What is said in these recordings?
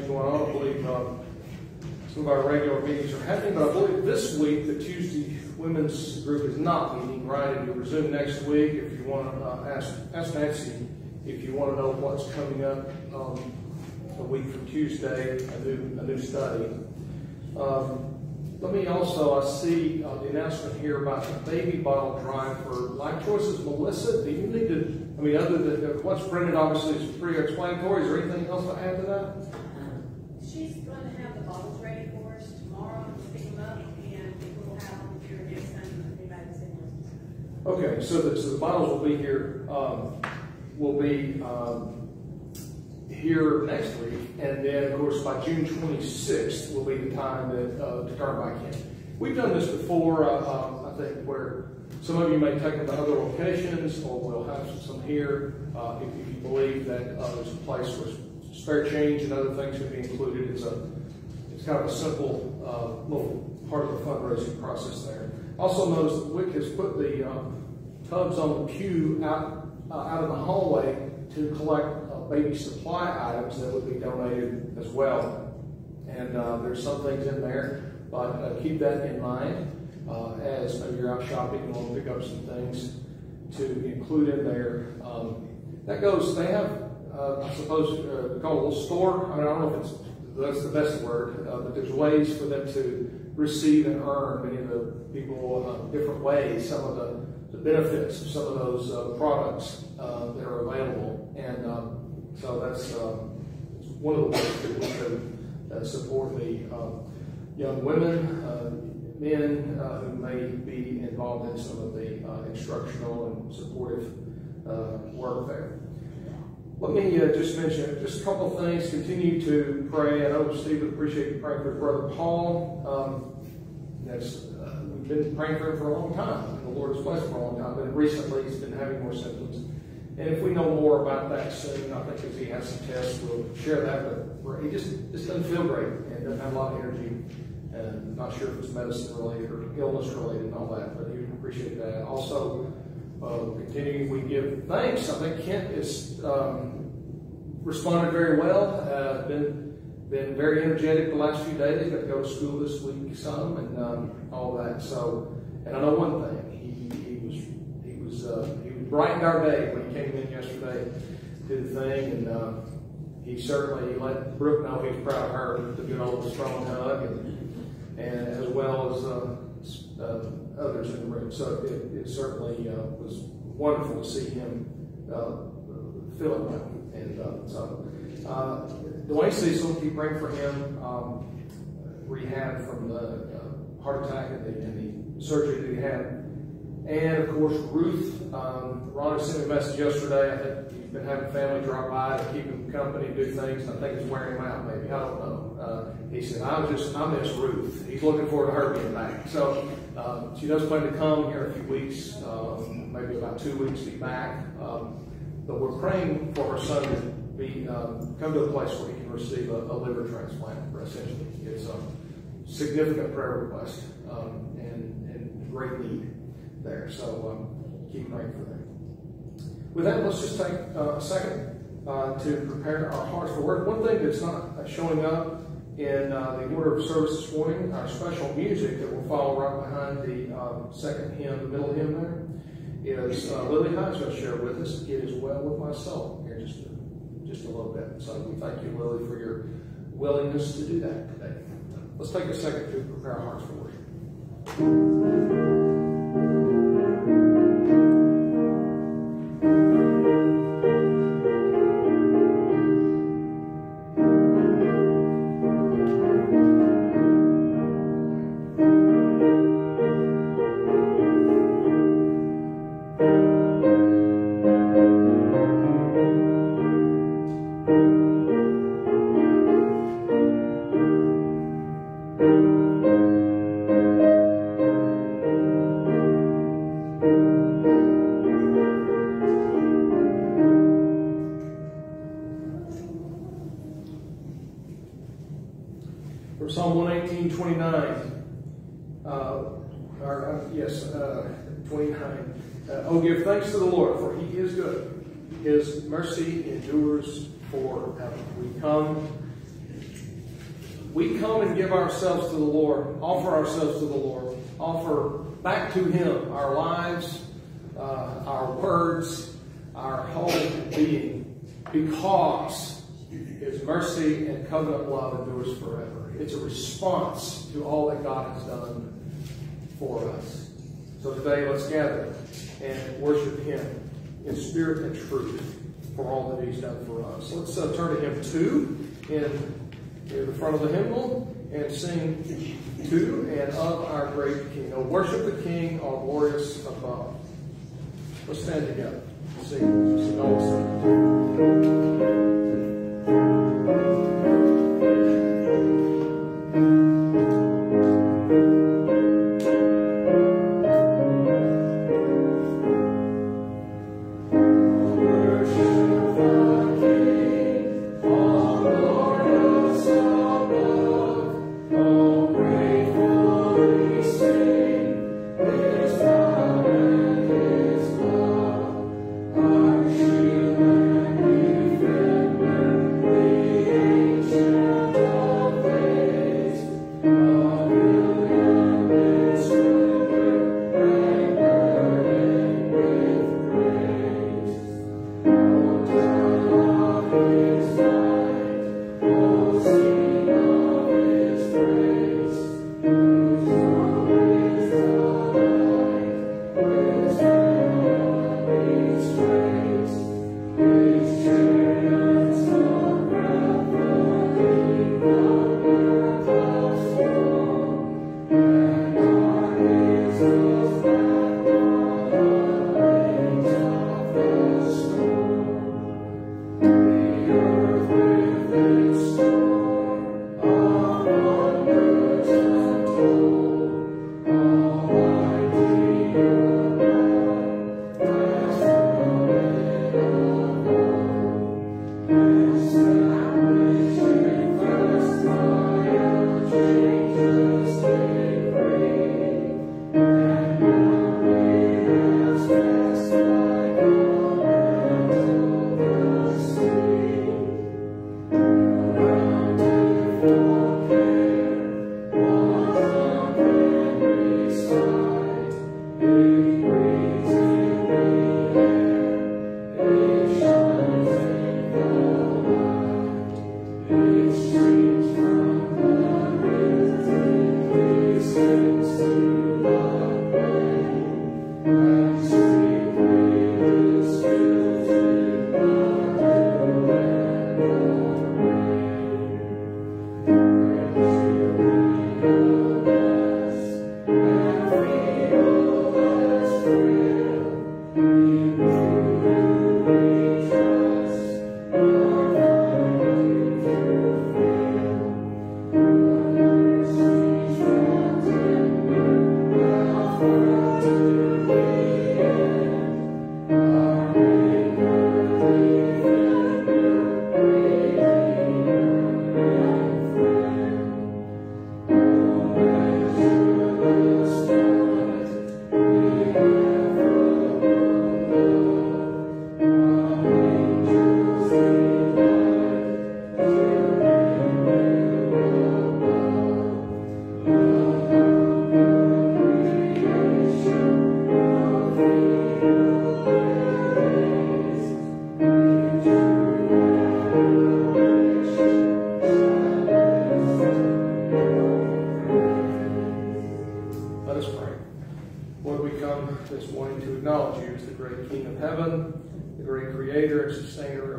things going on. I believe um, some of our regular meetings are happening, but I believe this week the Tuesday women's group is not meeting. Right, and will resume next week. If you want to uh, ask ask Nancy if you want to know what's coming up. Um, a week from Tuesday, a new, a new study. Um, let me also, I see uh, the announcement here about the baby bottle drive for Life Choices. Melissa, do you need to, I mean, other than what's printed obviously is pretty explanatory. Is there anything else to add to that? She's going to have the bottles ready for us tomorrow, to pick them up, and we'll have them here next time. Okay, so the, so the bottles will be here, um, will be um, here next week, and then of course by June 26th will be the time that uh, to turn back in. We've done this before, uh, um, I think, where some of you may take them to other locations, or we'll have some here uh, if, if, you believe that uh, there's a place where spare change and other things can be included. It's a it's kind of a simple uh, little part of the fundraising process there. Also notice that WIC has put the um, tubs on the pew out uh, out in the hallway to collect baby supply items that would be donated as well. And uh, there's some things in there, but uh, keep that in mind uh, as maybe you're out shopping and want to pick up some things to include in there. Um, that goes, they have, uh, I suppose, uh, called a little store. I, mean, I don't know if it's that's the best word, uh, but there's ways for them to receive and earn many of the people different ways. Some of the, the benefits of some of those products that are available. And um, so that's um, one of the ways that we can uh, support the uh, young women, uh, men uh, who may be involved in some of the uh, instructional and supportive work there. Let me just mention just a couple of things. Continue to pray. I know Steve would appreciate you praying for Brother Paul. Um, that's, we've been praying for him for a long time. The Lord has blessed for a long time. But recently he's been having more symptoms. And if we know more about that soon, I think if he has some tests, we'll share that. But he just, just doesn't feel great and doesn't have a lot of energy. And not sure if it's medicine related or illness related and all that, but he would appreciate that. Also, uh, continuing, we give thanks. I think Kent is um, responded very well. Uh, been been very energetic the last few days. Got to go to school this week some and um, all that. So, and I know one thing. He, he was he was uh, he brightened our day when he came in yesterday, did the thing, and uh, he certainly let Brooke know he's proud of her to get old strong hug. And and as well as uh, uh, others in the room. So it, it certainly uh, was wonderful to see him feeling well. And uh, so, uh, Dwayne Cecil, keep praying for him. Um, rehab from the uh, heart attack and the, and the surgery that he had. And of course, Ruth, um, Ronnie sent me a message yesterday. I think he's been having family drop by to keep him company, do things. I think it's wearing him out, maybe. I don't know. Uh, he said, I was just, I miss Ruth. He's looking forward to her being back. So um, she does plan to come here in a few weeks, um, maybe about two weeks, to be back. Um, but we're praying for her son to be, um, come to a place where he can receive a, a liver transplant, essentially. It's a significant prayer request um, and, and great need there. So um, keep praying for that. With that, let's just take uh, a second uh, to prepare our hearts for work. One thing that's not showing up in uh, the order of service this morning, our special music that will follow right behind the um, second hymn, the middle hymn there, is uh, Lily to share with us. It is well with my soul here just a, just a little bit. So we thank you, Lily, for your willingness to do that today. Let's take a second to prepare our hearts for worship. Ourselves to the Lord, offer back to him our lives, uh, our words, our whole being, because his mercy and covenant love endures forever. It's a response to all that God has done for us. So today, let's gather and worship Him in spirit and truth for all that He's done for us. Let's uh, turn to Hymn 2 in, in the front of the hymnal and sing to and of our great King. Oh, worship the King, all glorious above. Let's stand together. Sing, all the same.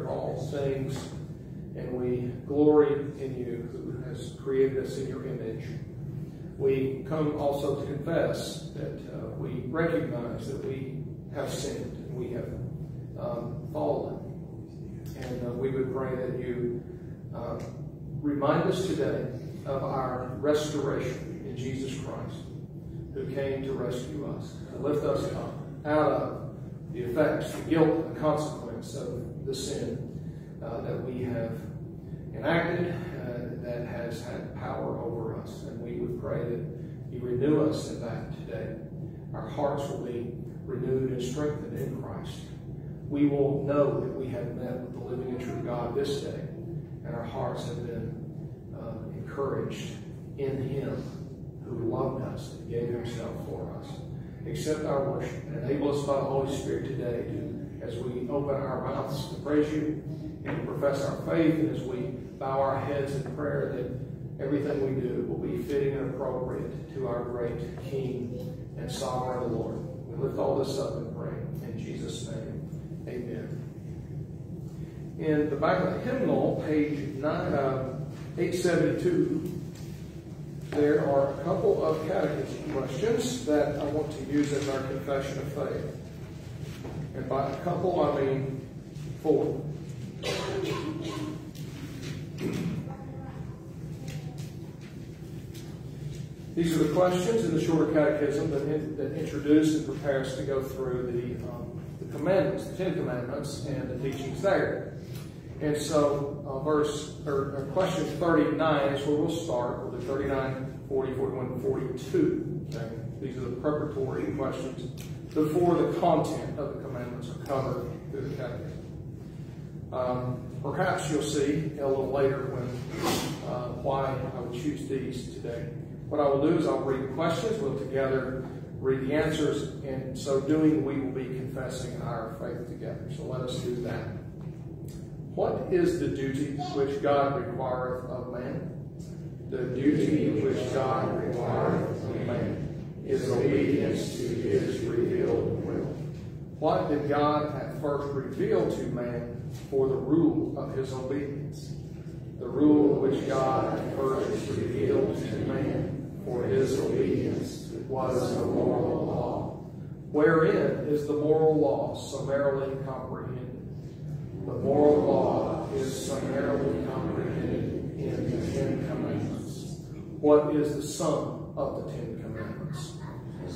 All things, and we glory in you who has created us in your image. We come also to confess that uh, we recognize that we have sinned and we have um, fallen. And uh, we would pray that you uh, remind us today of our restoration in Jesus Christ, who came to rescue us, to lift us up out of the effects, the guilt, the consequence of the sin uh, that we have enacted uh, that has had power over us. And we would pray that you renew us in that today. Our hearts will be renewed and strengthened in Christ. We will know that we have met with the living and true God this day, and our hearts have been uh, encouraged in Him who loved us and gave Himself for us. Accept our worship and enable us by the Holy Spirit today to, as we open our mouths to praise you and to profess our faith, and as we bow our heads in prayer, that everything we do will be fitting and appropriate to our great King and Sovereign Lord. We lift all this up and pray in Jesus' name. Amen. In the back of the hymnal, page nine, uh, 872, there are a couple of catechism questions that I want to use as our confession of faith. And by a couple, I mean four. These are the questions in the shorter catechism that, that introduce and prepare us to go through the, um, the commandments, the Ten Commandments, and the teachings there. And so, uh, verse or uh, question 39 is where we'll start. with the do 39, 40, 41, 42. Okay? These are the preparatory questions before the content of the commandments are covered through the catechism. Um, perhaps you'll see a little later when uh, why I would choose these today. What I will do is I'll read the questions. We'll together read the answers. And so doing, we will be confessing our faith together. So let us do that. What is the duty which God requireth of man? The duty which God requireth of man is obedience to his revealed will. What did God at first reveal to man for the rule of his obedience? The rule which God at first revealed to man for his obedience was the moral law. Wherein is the moral law summarily comprehended? The moral law is summarily comprehended in the Ten Commandments. What is the sum of the Ten Commandments?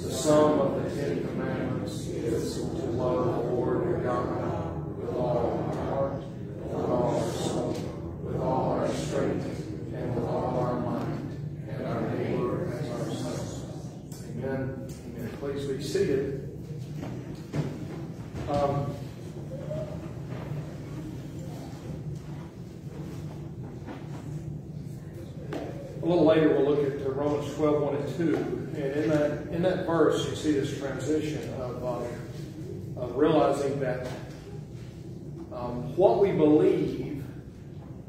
The sum of the Ten Commandments is to love the Lord your God with all our heart, with all our soul, with all our strength, and with all our mind, and our neighbor as ourselves. Amen. Please be seated. Um, A little later, we'll look at Romans 12, 1 and 2. And in that, in that verse, you see this transition of, uh, of realizing that um, what we believe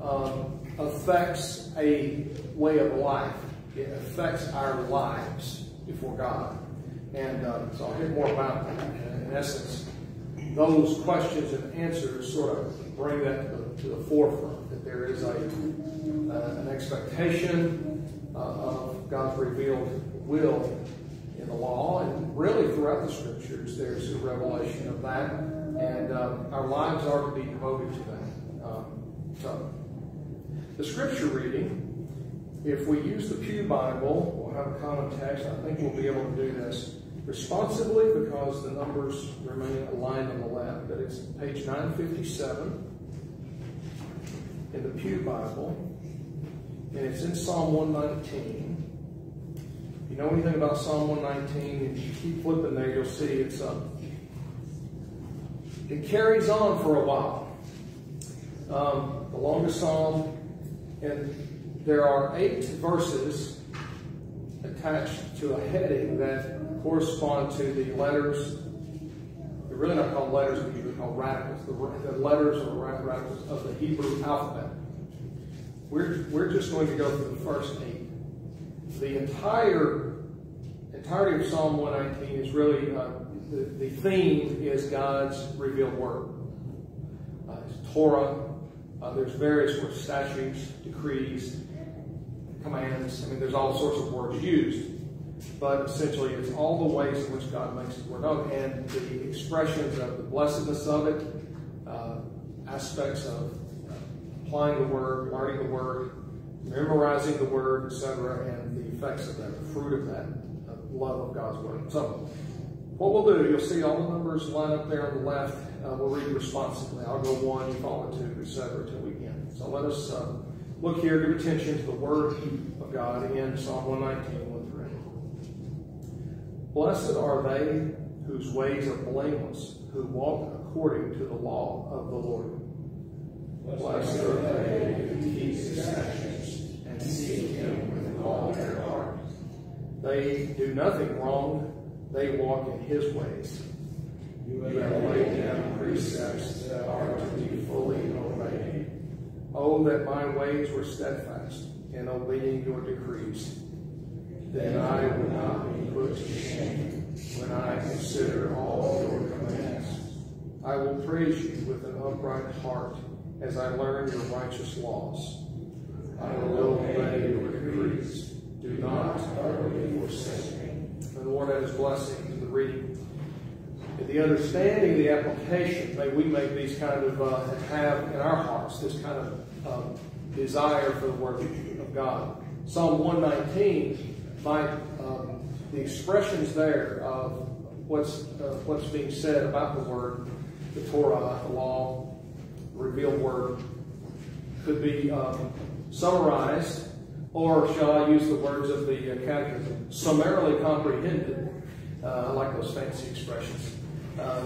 um, affects a way of life. It affects our lives before God. And um, so I'll hear more about that. And in essence, those questions and answers sort of bring that to the, to the forefront, that there is a, uh, an expectation uh, of God's revealed will in the law, and really throughout the scriptures, there's a revelation of that, and um, our lives are to be devoted to that. Um, so, the scripture reading, if we use the Pew Bible, we'll have a common text. I think we'll be able to do this responsibly because the numbers remain aligned on the left, but it's page 957 in the Pew Bible, and it's in Psalm 119. You know anything about Psalm 119, if you keep flipping there, you'll see it's um, it carries on for a while. Um, the longest psalm, and there are eight verses attached to a heading that correspond to the letters. They're really not called letters, they're called radicals. The, the letters or radicals of the Hebrew alphabet. We're, we're just going to go through the first eight. The entire entirety of Psalm 119 is really uh, the, the theme is God's revealed word. Uh, Torah. Uh, there's various words, statutes, decrees, commands. I mean, there's all sorts of words used. But essentially, it's all the ways in which God makes His word known and the expressions of the blessedness of it, uh, aspects of uh, applying the word, learning the word, memorizing the word, etc., and the effects of that, the fruit of that love of God's word. So, what we'll do, you'll see all the numbers line up there on the left. Uh, we'll read responsibly. I'll go one, you follow two, etc., until we end. So let us uh, look here, give attention to the word of God. Again, Psalm 119, 1 3. Blessed are they whose ways are blameless, who walk according to the law of the Lord. Blessed are they who keep his statutes and seek him all their. They do nothing wrong, they walk in his ways. You have laid down precepts that are to be fully obeyed. Oh, that my ways were steadfast in obeying your decrees. Then I would not be put to shame when I consider all your commands. I will praise you with an upright heart as I learn your righteous laws. I will obey your decrees. Do not utterly forsake me. And the Lord, add his blessing to the reading. And the understanding, the application, may we make these kind of, uh, have in our hearts this kind of um, desire for the Word of God. Psalm 119 might, um, the expressions there of what's, uh, what's being said about the Word, the Torah, the law, revealed Word, could be um, summarized, or shall I use the words of the uh, Catechism, summarily comprehended. Uh, I like those fancy expressions. Uh,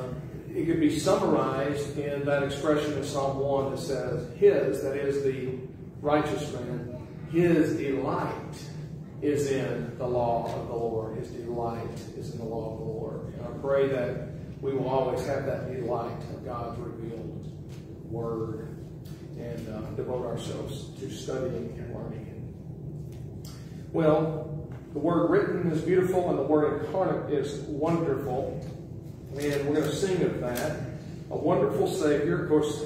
it could be summarized in that expression in Psalm 1 that says, His, that is the righteous man, his delight is in the law of the Lord. His delight is in the law of the Lord. And I pray that we will always have that delight of God's revealed word and uh, devote ourselves to studying and learning it. Well, the word written is beautiful and the word incarnate is wonderful. And we're going to sing of that. A wonderful Savior. Of course,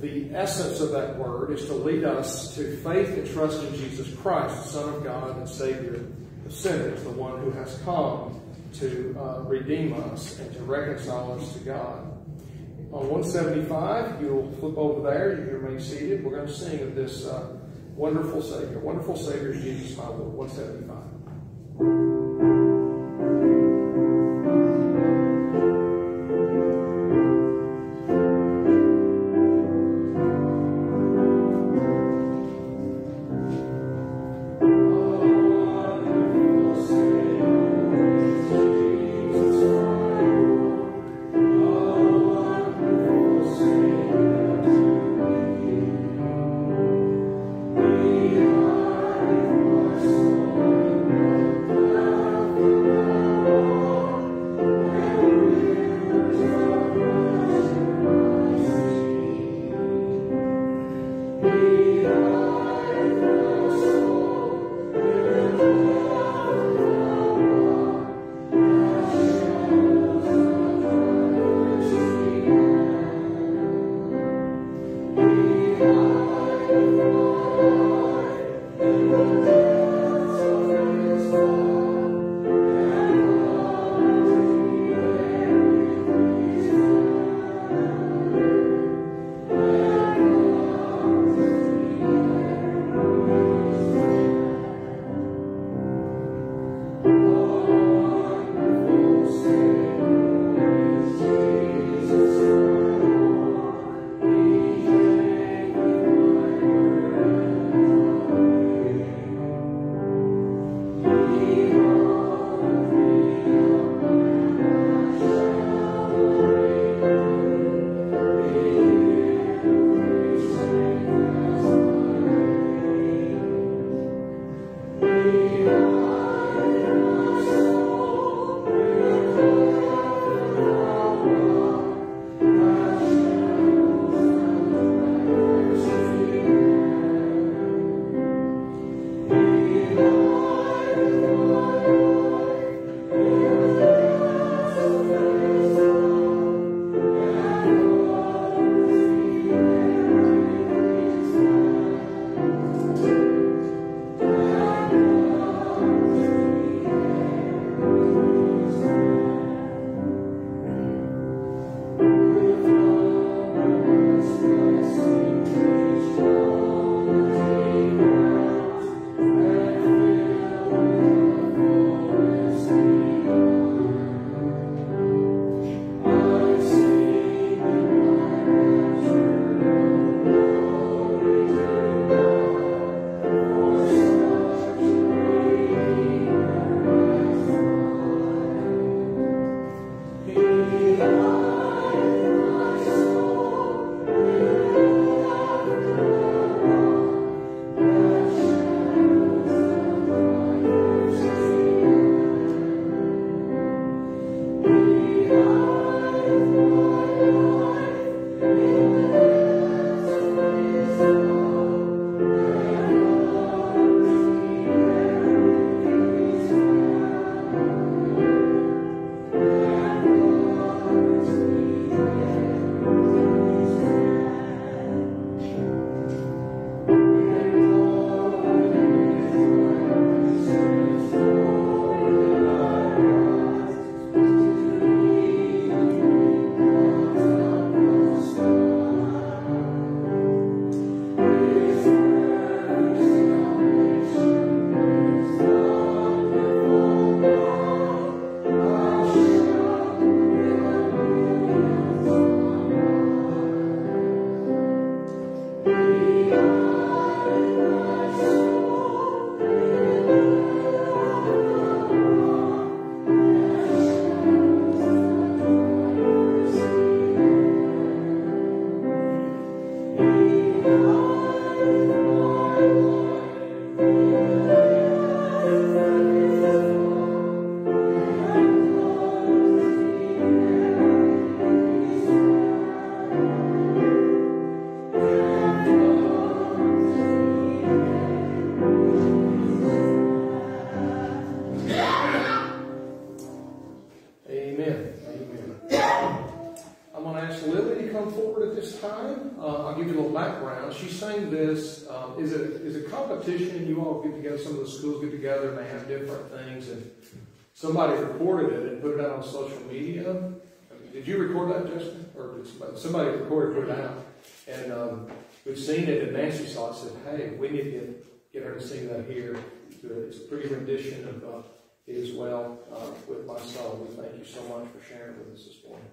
the essence of that word is to lead us to faith and trust in Jesus Christ, the Son of God and Savior of sinners, the one who has come to uh, redeem us and to reconcile us to God. On 175, you'll flip over there, you remain seated. We're going to sing of this uh, wonderful Savior. Wonderful Savior, Jesus, my Lord. 175. Somebody recorded it and put it out on social media. Did you record that, Justin, or did somebody, somebody recorded put it out? And um, we've seen it. And Nancy saw it. Said, "Hey, we need to get, get her to sing that here." It's a pretty rendition of uh, it as well uh, with my. We thank you so much for sharing with us this morning.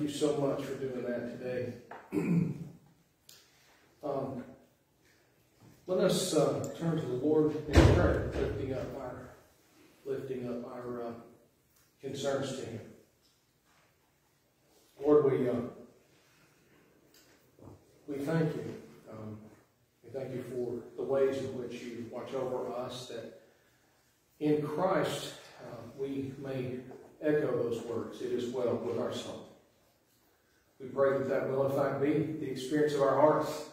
Thank you so much for doing that today. um, let us uh, turn to the Lord in prayer, lifting up our lifting up our uh, concerns to Him. Lord, we uh, we thank you. Um, we thank you for the ways in which you watch over us. That in Christ uh, we may echo those words. It is well with our soul. We pray that that will, in fact, be the experience our hearts.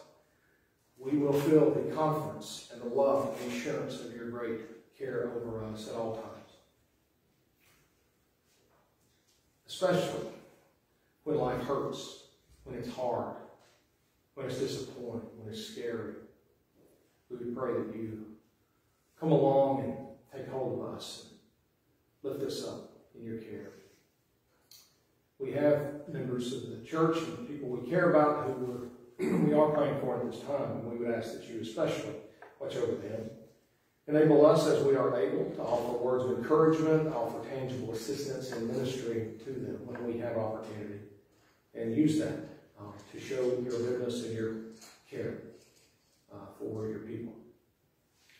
we will feel the confidence and the love and the assurance of your great care over us at all times. Especially when life hurts, when it's hard, when it's disappointing, when it's scary. We would pray that you come along and take hold of us and lift us up in your care. We have members of the church and people we care about who we are praying for at this time, and we would ask that you especially watch over them. Enable us as we are able to offer words of encouragement, offer tangible assistance and ministry to them when we have opportunity, and use that uh, to show your goodness and your care uh, for your people.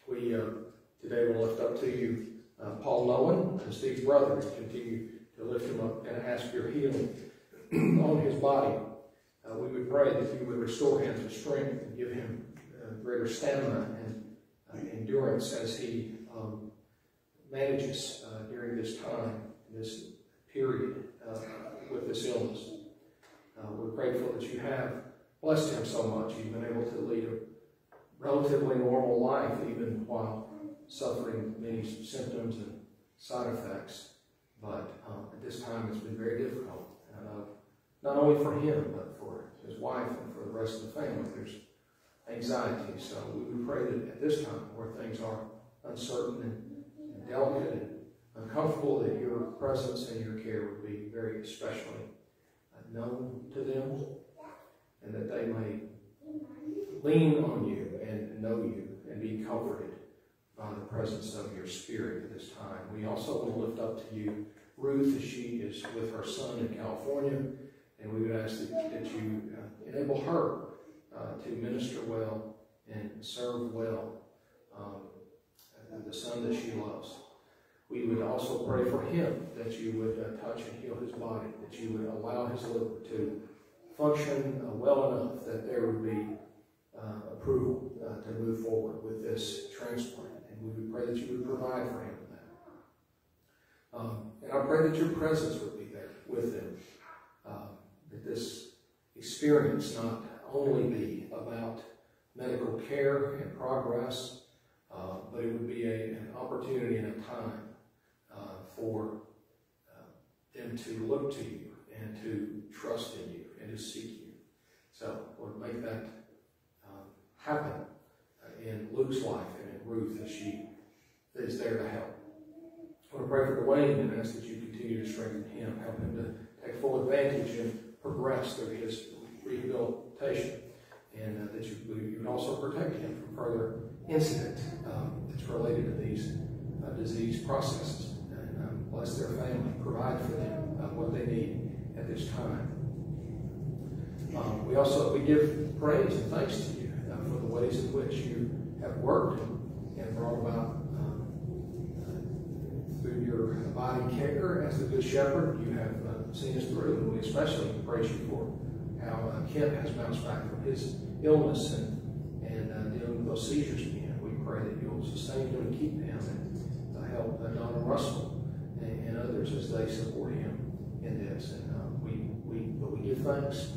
We uh, today will lift up to you uh, Paul Lowen, and Steve's brother, and continue to lift him up and ask your healing on his body. Uh, we would pray that you would restore him to strength and give him uh, greater stamina and uh, endurance as he um, manages uh, during this time, this period uh, with this illness. we're grateful that you have blessed him so much. You've been able to lead a relatively normal life even while suffering many symptoms and side effects. But um, at this time, it's been very difficult. Uh, not only for him, but for his wife and for the rest of the family. There's anxiety. So we, pray that at this time, where things are uncertain and, and delicate and uncomfortable, that your presence and your care would be very especially uh, known to them and that they may lean on you and know you and be comforted by the presence of your spirit at this time. We also want to lift up to you Ruth as she is with her son in California, and we would ask that, that you uh, enable her uh, to minister well and serve well um, the son that she loves. We would also pray for him that you would uh, touch and heal his body, that you would allow his liver to function uh, well enough that there would be uh, approval uh, to move forward with this transplant. And we would pray that you would provide for him that. Um, and I pray that your presence would be there with them. Um, this experience not only be about medical care and progress, uh, but it would be a, an opportunity and a time uh, for uh, them to look to you and to trust in you and to seek you. So, Lord, make that happen in Luke's life and in Ruth as she is there to help. I want to pray for Dwayne and ask that you continue to strengthen him, help him to take full advantage and progress through his rehabilitation, and uh, that you, you would also protect him from further incident um, that's related to these uh, disease processes. And um, bless their family, provide for them uh, what they need at this time. Um, we also we give praise and thanks to you for the ways in which you have worked and brought about um, uh, through your abiding care as the Good Shepherd. You have uh, seen us through, and we especially praise you for how uh, Kent has bounced back from his illness and, and uh, dealing with those seizures again. We pray that you'll sustain him and keep him and uh, help uh, Donna Russell and, and, others as they support him in this. And uh, we, we, but we give thanks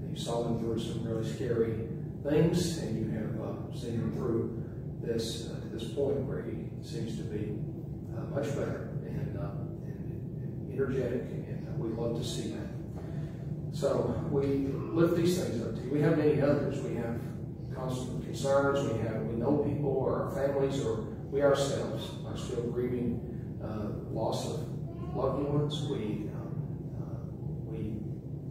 that you saw him through some really scary things, and you have uh, seen him through this uh, to this point where he seems to be much better and, energetic, and uh, we love to see that. So we lift these things up to you. We have many others. We have constant concerns. We have we know people, or our families, or we ourselves are still grieving uh, loss of loved ones. We um, we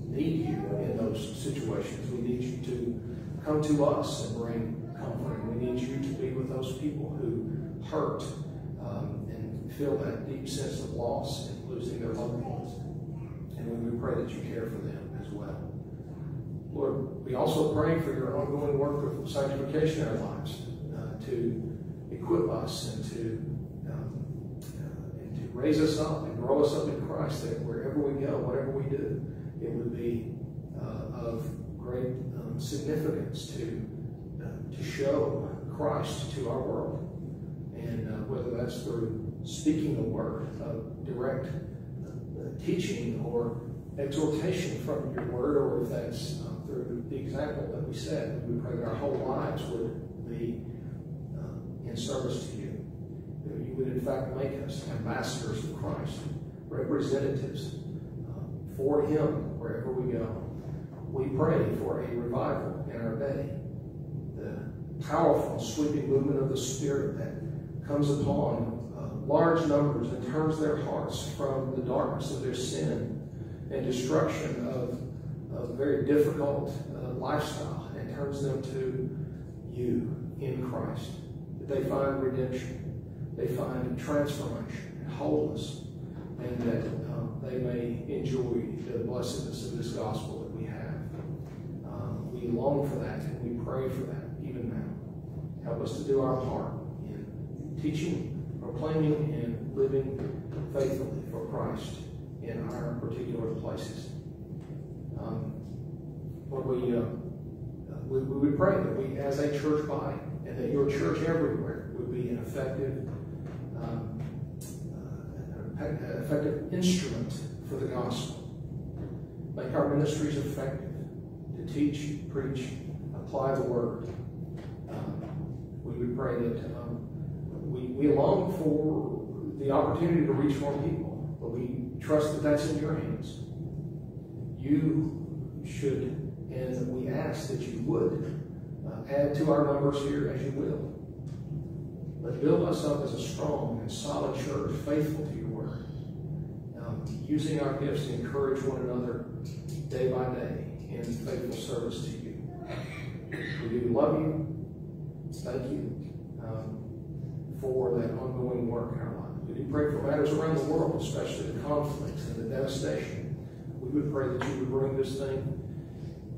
need you in those situations. We need you to come to us and bring comfort. We need you to be with those people who hurt um, and feel that deep sense of loss losing their loved ones. And we pray that you care for them as well. Lord, we also pray for your ongoing work of sanctification in our lives uh, to equip us and to um, uh, and to raise us up and grow us up in Christ that wherever we go, whatever we do, it would be uh, of great um, significance to, uh, to show Christ to our world. And uh, whether that's through speaking the word, uh, direct uh, teaching or exhortation from your word, or if that's um, through the example that we set. We pray that our whole lives would be uh, in service to you. That you would, in fact, make us ambassadors of Christ, representatives uh, for Him wherever we go. We pray for a revival in our day. The powerful, sweeping movement of the Spirit that comes upon uh, large numbers and turns their hearts from the darkness of their sin and destruction of, a very difficult uh, lifestyle and turns them to you in Christ. That they find redemption, they find transformation and wholeness, and that um, they may enjoy the blessedness of this gospel that we have. Um, we long for that and we pray for that even now. Help us to do our part teaching, proclaiming, and living faithfully for Christ in our particular places. Um, Lord, we, uh, we, we would pray that we, as a church body, and that your church everywhere would be an effective, um, uh, effective instrument for the gospel. Make our ministries effective to teach, preach, apply the word. Um, we would pray that um, we, we long for the opportunity to reach more people, but we trust that that's in your hands. You should, and we ask that you would uh, add to our numbers here as you will. But build us up as a strong and solid church, faithful to your word, um, using our gifts to encourage one another day by day in faithful service to you. We do love you. Thank you um, for that ongoing work in our lives. We do pray for matters around the world, especially the conflicts and the devastation. We would pray that you would bring this thing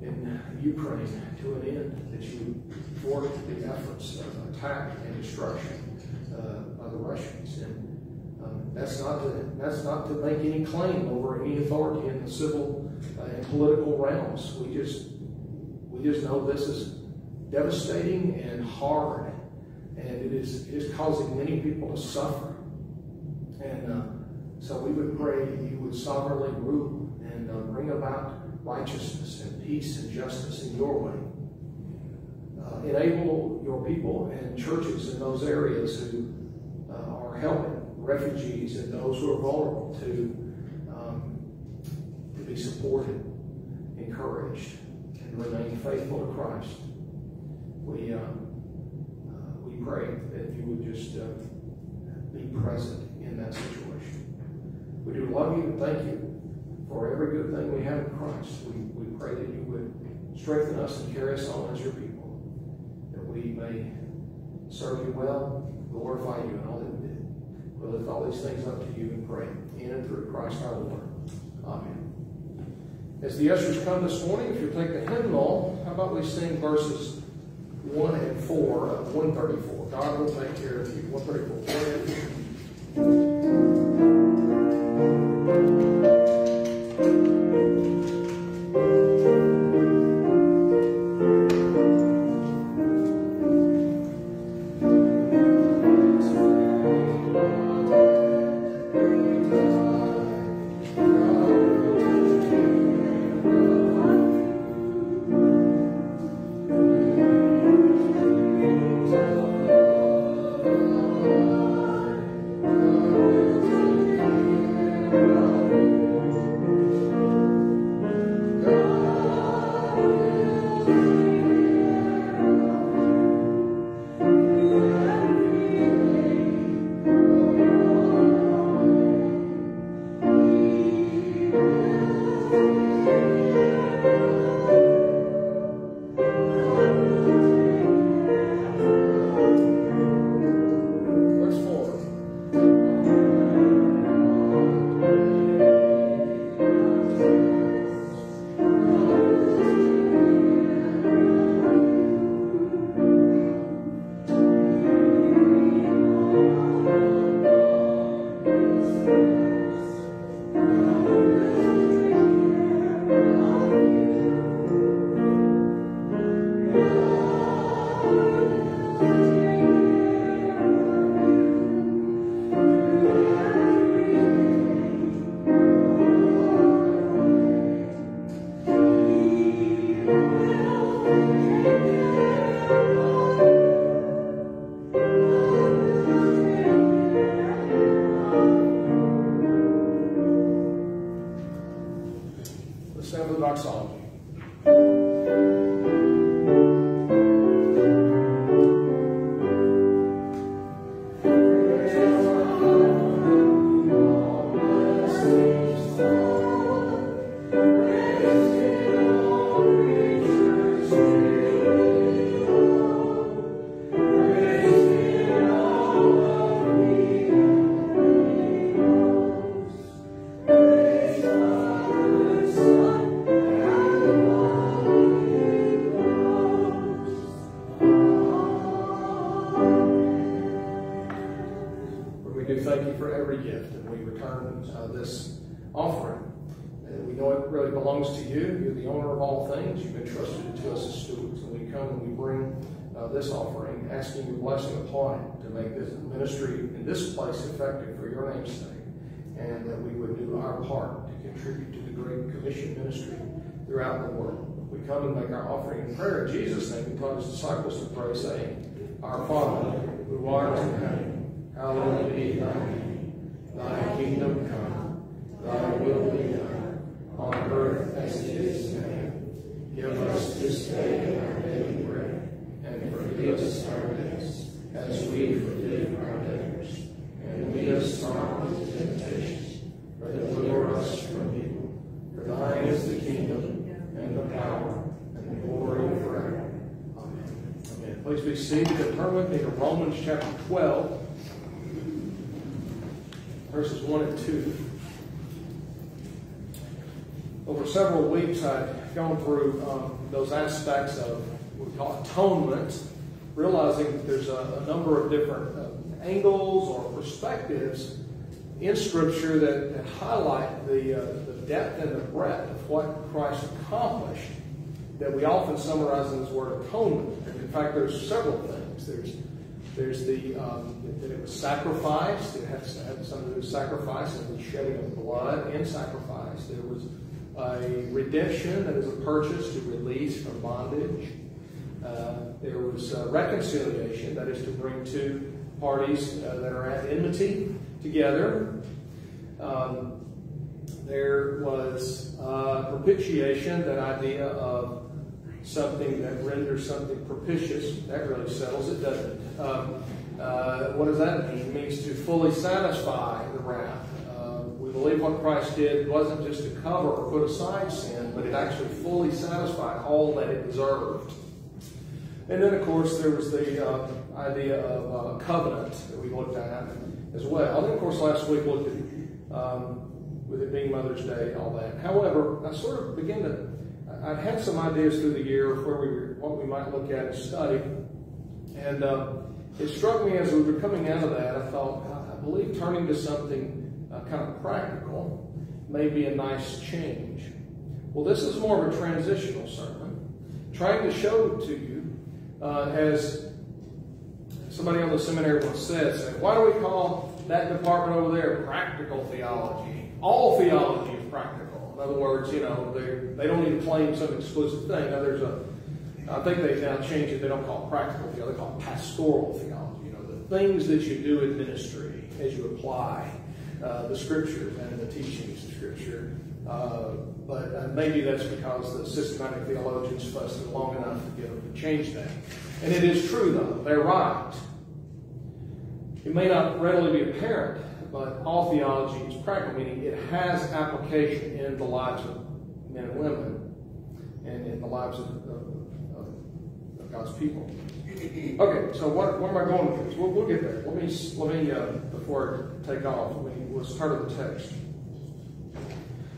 in Ukraine to an end, that you would thwart the efforts of attack and destruction uh, by the Russians. And um, that's not to that's not to make any claim over any authority in the civil uh, and political realms. We just we just know this is devastating and hard, and it is it is causing many people to suffer. And uh, so we would pray you would sovereignly rule and uh, bring about righteousness and peace and justice in your way. Uh, enable your people and churches in those areas who uh, are helping refugees and those who are vulnerable to, um, to be supported, encouraged, and remain faithful to Christ. We, uh, we pray that you would just uh, be present in that situation. We do love you and thank you for every good thing we have in Christ. We, we pray that you would strengthen us and carry us on as your people, that we may serve you well, glorify you in all that we do. We lift all these things up to you and pray in and through Christ our Lord. Amen. As the ushers come this morning, if you'll take the hymnal, how about we sing verses 1 and 4 of 134. God will take care of you. 134, 1 and 4. Blessing upon it to make this ministry in this place effective for your name's sake. And that we would do our part to contribute to the Great Commission ministry throughout the world. We come and make our offering in prayer in Jesus' name. He taught his disciples to pray, saying, Our Father, who art in heaven, hallowed be thy name. Thy kingdom come, thy will be done, on earth as it is in heaven. Give us this day our daily bread, and forgive us our debts, as we forgive our debtors. And lead us not into temptation, but deliver us from evil. For thine is the kingdom, and the power, and the glory forever. Amen. Amen. Please be seated and turn with me to Romans chapter 12 verses 1 and 2. Over several weeks, I've gone through um, those aspects of what we call atonement, realizing that there's a, a number of different uh, angles or perspectives in Scripture that, that highlight the, uh, the depth and the breadth of what Christ accomplished that we often summarize in this word atonement. In fact, there's several things. There's there's the um, that it was sacrificed. It had, had something to do with sacrifice and the shedding of blood in sacrifice. There was a redemption that is a purchase to release from bondage. Uh, there was uh, reconciliation that is to bring two parties uh, that are at enmity together. Um, there was uh, propitiation, that idea of something that renders something propitious. That really settles it, doesn't it? Um, uh, what does that mean? It means to fully satisfy the wrath. Uh, we believe what Christ did wasn't just to cover or put aside sin, but it actually fully satisfied all that it deserved. And then, of course, there was the uh, idea of uh, covenant that we looked at as well. And then, of course, last week looked at, um, with it being Mother's Day, all that. However, I sort of began to I've had some ideas through the year of where we were, what we might look at and study, and uh, it struck me as we were coming out of that. I thought, I believe turning to something uh, kind of practical may be a nice change. Well, this is more of a transitional sermon, trying to show to you, uh, as somebody on the seminary once said, say, why do we call that department over there practical theology? All theology is practical. In other words, you know, they they don't even claim some exclusive thing. Now, there's a, I think they've now changed it. They don't call it practical theology. They call it pastoral theology. You know, the things that you do in ministry as you apply uh, the scriptures and the teachings of scripture. Uh, but uh, maybe that's because the systematic theologians fussed long enough to get them to change that. And it is true, though. They're right. It may not readily be apparent but all theology is practical, meaning it has application in the lives of men and women and in the lives of, of, of God's people. Okay, so what, where am I going with this? We'll, we'll get there. Let me, let me uh, before I take off, let me, we'll start at the text.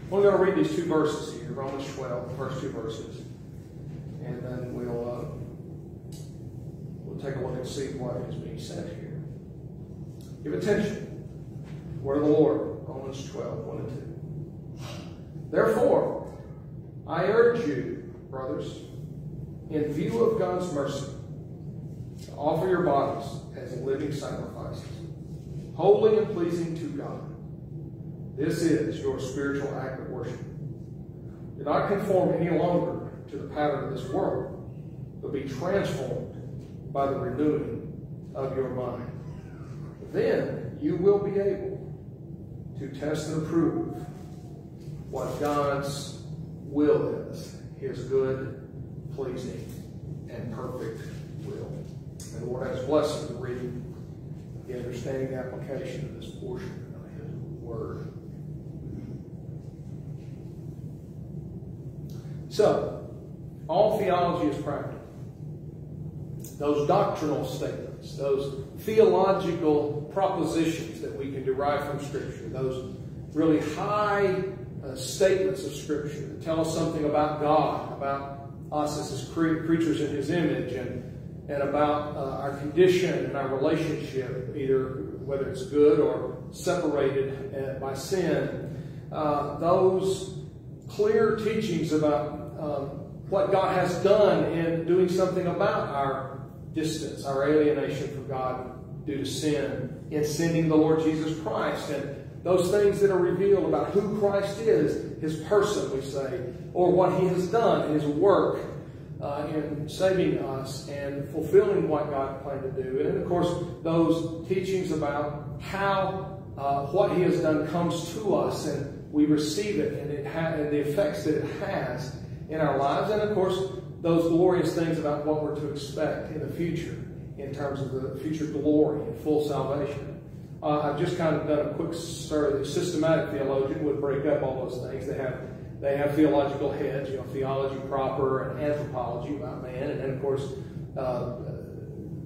I'm going to read these two verses here, Romans 12, the first two verses, and then we'll uh, we'll take a look and see what is being said here. Give attention. Word of the Lord, Romans 12, 1 and 2. Therefore, I urge you, brothers, in view of God's mercy, to offer your bodies as living sacrifices, holy and pleasing to God. This is your spiritual act of worship. Do not conform any longer to the pattern of this world, but be transformed by the renewing of your mind. Then you will be able to test and approve what God's will is, his good, pleasing, and perfect will. And the Lord has blessed us reading, the understanding application of this portion of his word. So, all theology is practical. Those doctrinal statements, those theological propositions that we can derive from Scripture, those really high uh, statements of Scripture that tell us something about God, about us as His cre- creatures in His image, and, and about uh, our condition and our relationship, either whether it's good or separated uh, by sin. Uh, those clear teachings about um, what God has done in doing something about our distance, our alienation from God due to sin, in sending the Lord Jesus Christ, and those things that are revealed about who Christ is, his person, we say, or what he has done, his work uh, in saving us and fulfilling what God planned to do. And of course, those teachings about how uh, what he has done comes to us and we receive it and, it and the effects that it has in our lives. And of course, those glorious things about what we're to expect in the future in terms of the future glory and full salvation. Uh, I've just kind of done a quick survey. The systematic theologian would break up all those things. They have they have theological heads, you know, theology proper and anthropology about man, and then of course uh,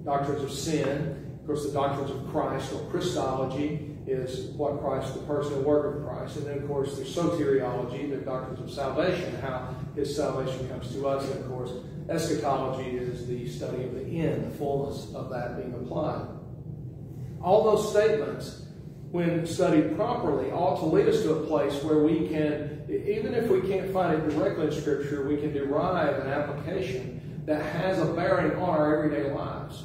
doctrines of sin. Of course, the doctrines of Christ or Christology is what Christ, the person and work of Christ, and then of course there's soteriology, the doctrines of salvation, how His salvation comes to us, and of course eschatology is the study of the end, the fullness of that being applied. All those statements, when studied properly, ought to lead us to a place where we can, even if we can't find it directly in Scripture, we can derive an application that has a bearing on our everyday lives.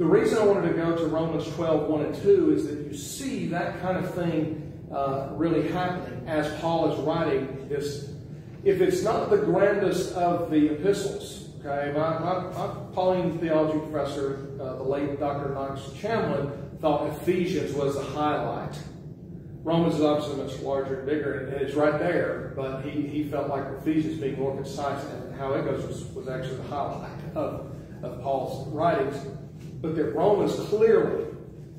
The reason I wanted to go to Romans 12, 1 and 2 is that you see that kind of thing uh, really happening as Paul is writing this. If it's not the grandest of the epistles, Okay, my, my, my Pauline theology professor, uh, the late Dr. Knox Chamblin, thought Ephesians was the highlight. Romans is obviously much larger and bigger, and it's right there, but he, he felt like Ephesians being more concise and how it goes was, was actually the highlight of, of Paul's writings. But that Romans clearly,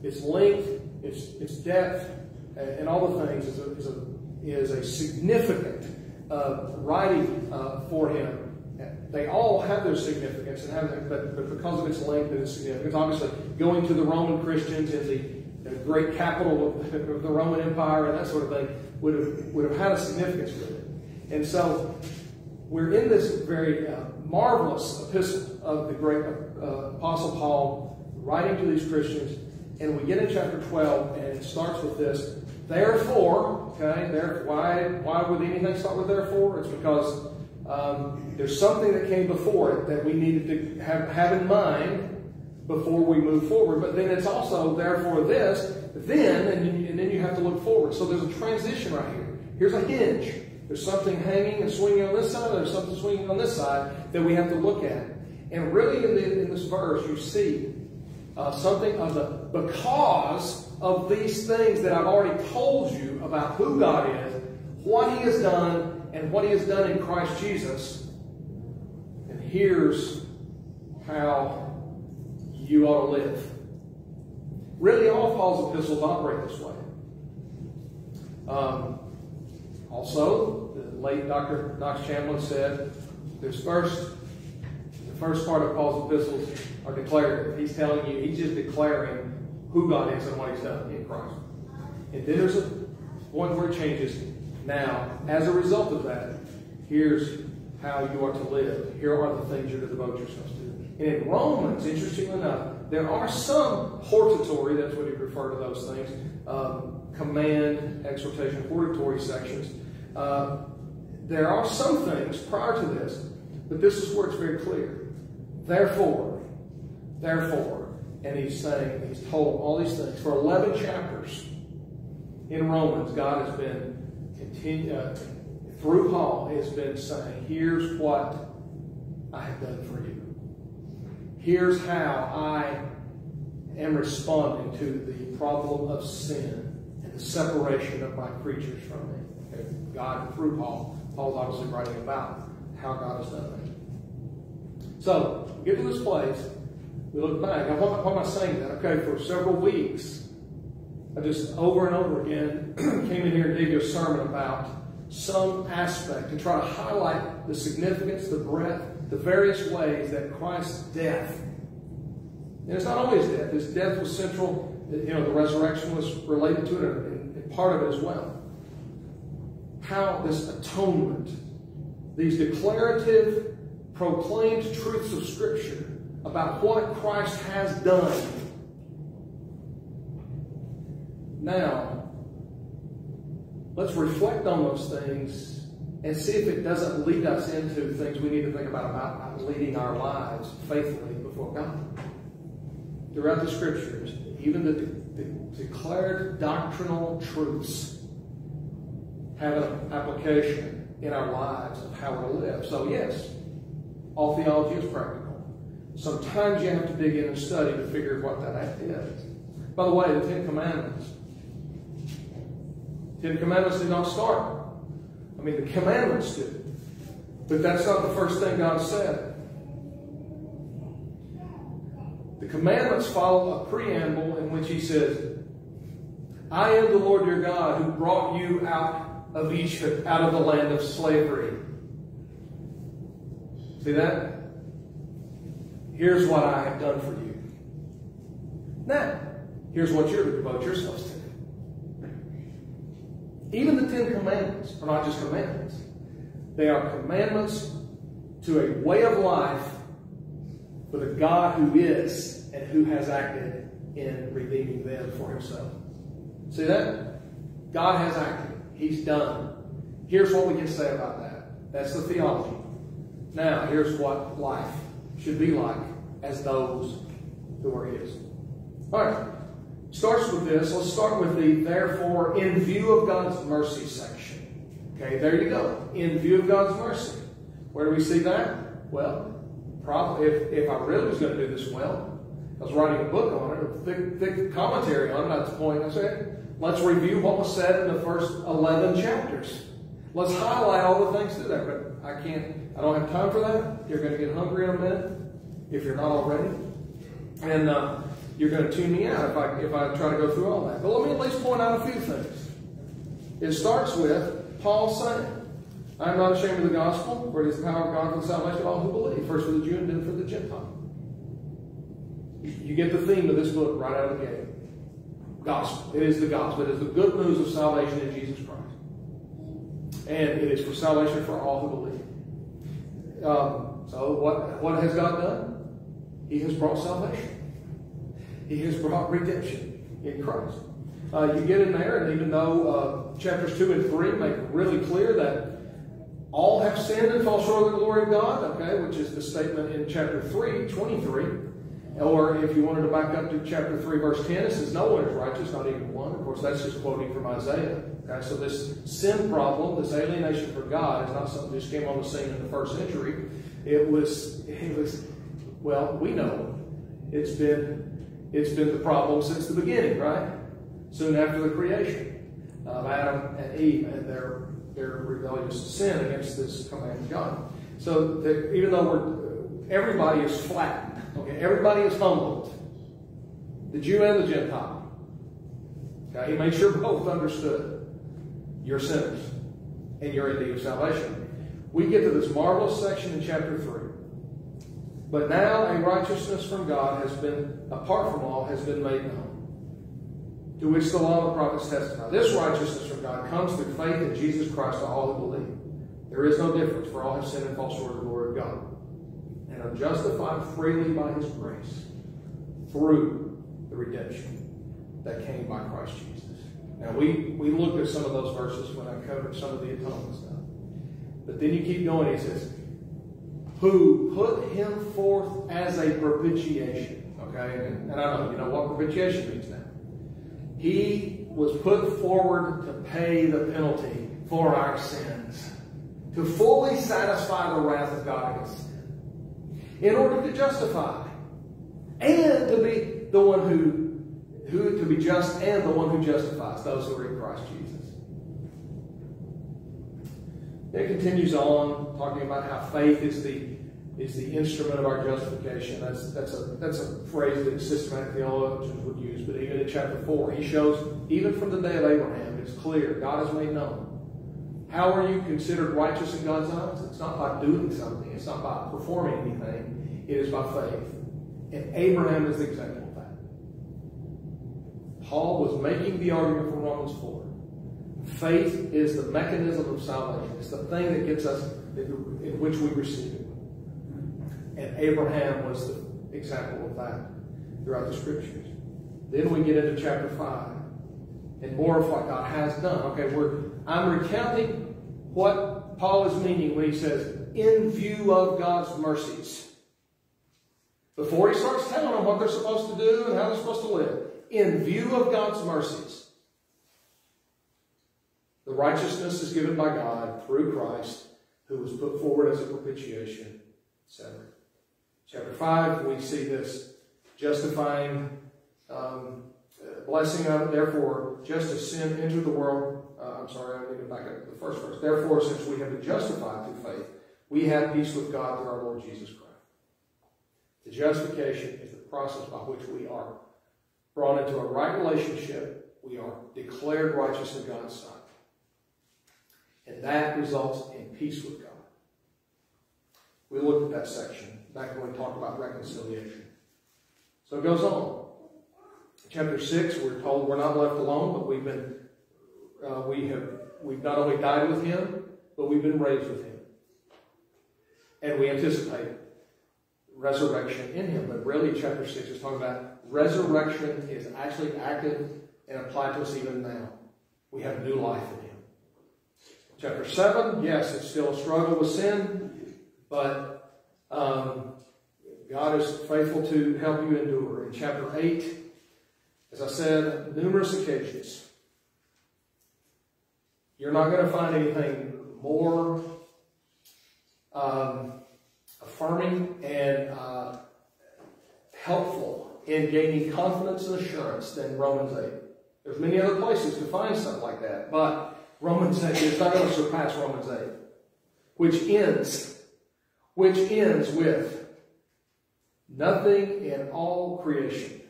its length, its, its depth, and, and all the things is a, is a, is a significant uh, writing uh, for him they all have their significance, and have, but, but because of its length and its significance, obviously going to the Roman Christians in the, the great capital of, of, the Roman Empire and that sort of thing would have would have had a significance with it. And so we're in this very uh, marvelous epistle of the great uh, Apostle Paul writing to these Christians, and we get in chapter 12, and it starts with this. Therefore, okay, there, why why would anything start with therefore? It's because um, there's something that came before it that we needed to have, have in mind before we move forward. But then it's also, therefore, this, then, and, and then you have to look forward. So there's a transition right here. Here's a hinge. There's something hanging and swinging on this side, there's something swinging on this side that we have to look at. And really, in, the, in this verse, you see uh, something of the because of these things that I've already told you about who God is, what He has done, and what he has done in Christ Jesus. And here's how you ought to live. Really, all Paul's epistles operate this way. Um, also, the late Dr. Knox Chamblin said, "This first, first part of Paul's epistles are declarative. He's telling you, he's just declaring who God is and what He's done in Christ. And then there's a one where it changes now, as a result of that, here's how you are to live. Here are the things you're to devote yourselves to. And in Romans, interestingly enough, there are some hortatory, that's what he referred to those things, um, command, exhortation, hortatory sections. Uh, there are some things prior to this, but this is where it's very clear. Therefore, therefore, and he's saying, he's told all these things. For 11 chapters in Romans, God has been continue, uh, through Paul has been saying, here's what I have done for you. Here's how I am responding to the problem of sin and the separation of my creatures from me. God, through Paul, Paul's obviously writing about how God has done that. So, get to this place, we look back. Now, why, why am I saying that? Okay, for several weeks, I just over and over again came in here and gave you a sermon about some aspect and try to highlight the significance, the breadth, the various ways that Christ's death, and it's not always death, his death was central, you know, the resurrection was related to it and, and part of it as well. How this atonement, these declarative, proclaimed truths of Scripture about what Christ has done. Now, let's reflect on those things and see if it doesn't lead us into things we need to think about about leading our lives faithfully before God. Throughout the scriptures, even the, declared doctrinal truths have an application in our lives of how we live. So, yes, all theology is practical. Sometimes you have to dig in and study to figure out what is. By the way, the Ten Commandments. Ten Commandments did not start. I mean, the commandments did. But that's not the first thing God said. The commandments follow a preamble in which He says, I am the Lord your God who brought you out of Egypt, out of the land of slavery. See that? Here's what I have done for you. Now, here's what you're to devote yourselves to. Even the Ten Commandments are not just commandments, they are commandments to a way of life for the God who is and who has acted in redeeming them for himself. See that? God has acted. He's done. Here's what we can say about that. That's the theology. Now, here's what life should be like as those who are His. All right. Starts with this. Let's start with the therefore in view of God's mercy section. Okay, there you go. In view of God's mercy. Where do we see that? Well, probably if, if I really was going to do this well, I was writing a book on it, a thick, thick commentary on it at the point. I said, let's review what was said in the first 11 chapters. Let's highlight all the things to that. But I can't, I don't have time for that. You're going to get hungry in a minute if you're not already. And uh, you're going to tune me out if I, if I try to go through all that. But let me at least point out a few things. It starts with Paul saying, I am not ashamed of the gospel, for it is the power of God for the salvation of all who believe, first for the Jew and then for the Gentile. You get the theme of this book right out of the gate. Gospel. It is the gospel. It is the good news of salvation in Jesus Christ. And it is for salvation for all who believe. Um, so what, what has God done? He has brought salvation. He has brought redemption in Christ. Uh, you get in there, and even though uh, chapters 2 and 3 make really clear that all have sinned and fall short of the glory of God, okay, which is the statement in chapter 3, 23. Or if you wanted to back up to chapter 3, verse 10, it says, No one is righteous, not even one. Of course, that's just quoting from Isaiah. Okay, so this sin problem, this alienation from God, is not something that just came on the scene in the first century. It was, it was, well, we know it's been it's been the problem since the beginning, right? Soon after the creation of Adam and Eve and their, their rebellious sin against this command of God. So that even though we're, everybody is flattened, okay, everybody is humbled, the Jew and the Gentile. Okay, he made sure both understood you're sinners and you're in need of salvation. We get to this marvelous section in chapter 3 but now a righteousness from God has been, apart from all, has been made known, to which the law and the prophets testify. This righteousness from God comes through faith in Jesus Christ to all who believe. There is no difference, for all have sinned and fall short of the glory of God, and are justified freely by His grace through the redemption that came by Christ Jesus. Now, we, we looked at some of those verses when I covered some of the atonement stuff. But then you keep going, he says, who put him forth as a propitiation. Okay, and, and I know you know what propitiation means now. He was put forward to pay the penalty for our sins, to fully satisfy the wrath of God against sin, in order to justify, and to be the one who who to be just and the one who justifies those who are in Christ Jesus. It continues on talking about how faith is the is the instrument of our justification. That's that's a that's a phrase that systematic theologians would use. But even in chapter four, he shows even from the day of Abraham, it's clear God has made known. How are you considered righteous in God's eyes? It's not by doing something. It's not by performing anything. It is by faith. And Abraham is the example. Paul was making the argument from Romans 4. Faith is the mechanism of salvation. It's the thing that gets us in which we receive it. And Abraham was the example of that throughout the scriptures. Then we get into chapter 5 and more of what God has done. Okay, we're I'm recounting what Paul is meaning when he says, in view of God's mercies. Before he starts telling them what they're supposed to do and how they're supposed to live, in view of God's mercies. The righteousness is given by God through Christ, who was put forward as a propitiation, etc. Chapter 5, we see this justifying um, blessing of it. Therefore, just as sin entered the world, uh, I'm sorry, I need to back up to the first verse. Therefore, since we have been justified through faith, we have peace with God through our Lord Jesus Christ. The justification is the process by which we are brought into a right relationship. We are declared righteous in God's sight. And that results in peace with God. We looked at that section back when we talked about reconciliation. So it goes on. Chapter 6, we're told we're not left alone, but we've been, uh, we have, we've not only died with him, but we've been raised with him. And we anticipate resurrection in him. But really, chapter 6 is talking about resurrection is actually active and applied to us even now. We have new life in him. Chapter 7, yes, it's still a struggle with sin, but um, God is faithful to help you endure. In chapter 8, as I said, numerous occasions, you're not going to find anything more um, affirming and uh, helpful in gaining confidence and assurance than Romans 8. There's many other places to find stuff like that, but Romans 8 is not going to surpass Romans 8, which ends, which ends with nothing in all creation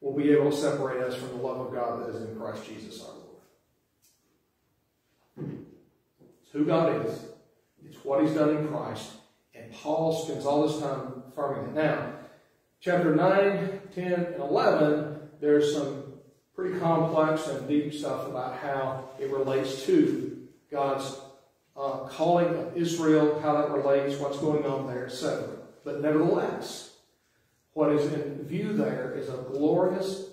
will be able to separate us from the love of God that is in Christ Jesus our Lord. It's who God is. It's what he's done in Christ. And Paul spends all this time affirming it. Now, chapter 9, 10, and 11, there's some pretty complex and deep stuff about how it relates to God's uh, calling of Israel, how that relates, what's going on there, etc. But nevertheless, what is in view there is a glorious